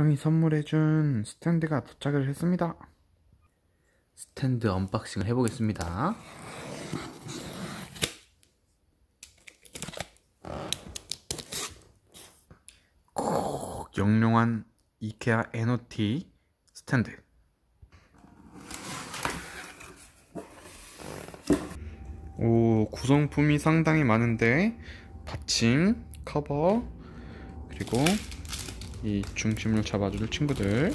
형이 선물해준 스탠드가 도착을 했습니다. 스탠드 unboxing을 해보겠습니다. 콕, 영롱한 이케아 NOT 스탠드. 오, 구성품이 상당히 많은데 받침, 커버, 그리고 이 중심을 잡아줄 친구들